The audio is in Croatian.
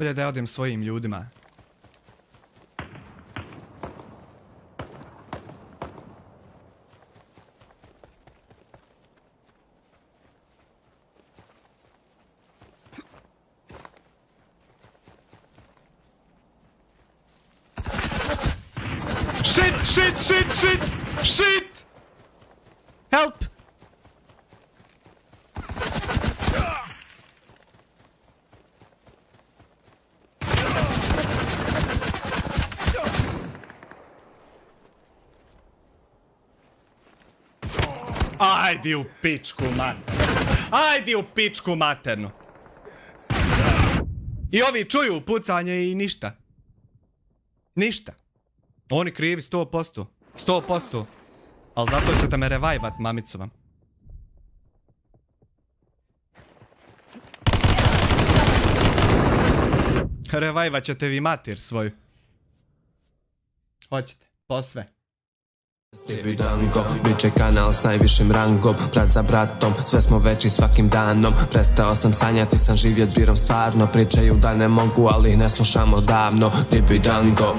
Bolje da ja odem svojim ljudima. Shit, shit, shit, shit, shit! Help! Ajdi u pičku maternu. Ajdi u pičku maternu. I ovi čuju pucanje i ništa. Ništa. Oni krivi 100%. 100%. Ali zato ćete me revajvat, mamicu vam. Revajvat ćete vi mater svoju. Hoćete, posve. Bidango, bit će kanal s najvišim rangom. Brat za bratom, sve smo veći svakim danom. Prestao sam sanjati, sam živjet birom stvarno. Pričaju da ne mogu, ali ne slušamo davno. Bidango